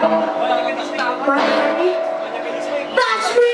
That's money. Touch me